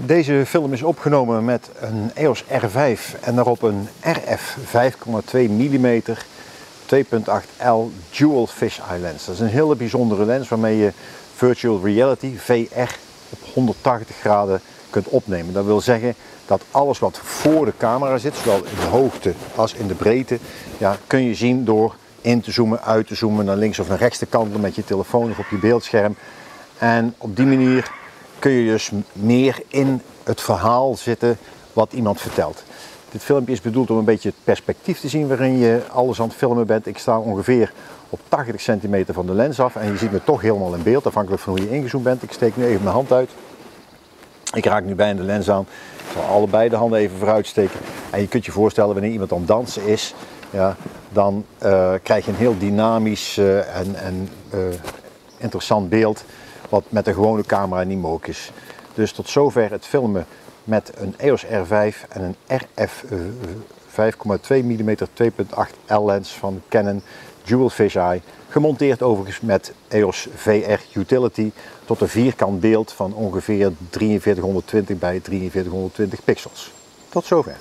Deze film is opgenomen met een EOS R5 en daarop een RF 5,2 mm 2.8L Dual Fisheye lens. Dat is een hele bijzondere lens waarmee je virtual reality, VR, op 180 graden kunt opnemen. Dat wil zeggen dat alles wat voor de camera zit, zowel in de hoogte als in de breedte, ja, kun je zien door in te zoomen, uit te zoomen, naar links of naar rechts te kantelen met je telefoon of op je beeldscherm. En op die manier kun je dus meer in het verhaal zitten wat iemand vertelt. Dit filmpje is bedoeld om een beetje het perspectief te zien waarin je alles aan het filmen bent. Ik sta ongeveer op 80 centimeter van de lens af en je ziet me toch helemaal in beeld, afhankelijk van hoe je ingezoomd bent. Ik steek nu even mijn hand uit. Ik raak nu bijna de lens aan. Ik zal allebei de handen even vooruit steken. En je kunt je voorstellen wanneer iemand aan het dansen is, ja, dan uh, krijg je een heel dynamisch uh, en, en uh, interessant beeld wat met een gewone camera niet mogelijk is. Dus tot zover het filmen met een EOS R5 en een RF 5,2 mm 2.8 L lens van Canon Dual Fisheye. Gemonteerd overigens met EOS VR Utility tot een vierkant beeld van ongeveer 4320 bij 4320 pixels. Tot zover.